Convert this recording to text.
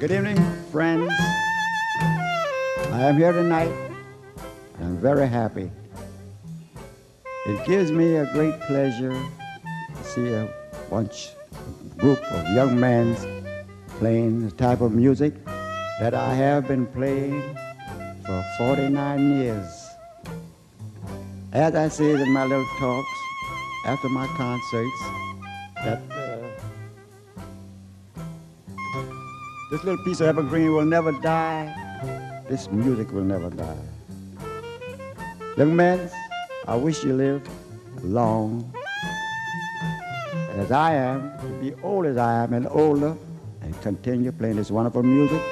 Good evening, friends. I am here tonight. and I'm very happy. It gives me a great pleasure to see a bunch, group of young men playing the type of music that I have been playing for 49 years. As I said in my little talks after my concerts, that uh, this little piece of evergreen will never die. This music will never die. Young men, I wish you lived long as I am, to be old as I am and older, and continue playing this wonderful music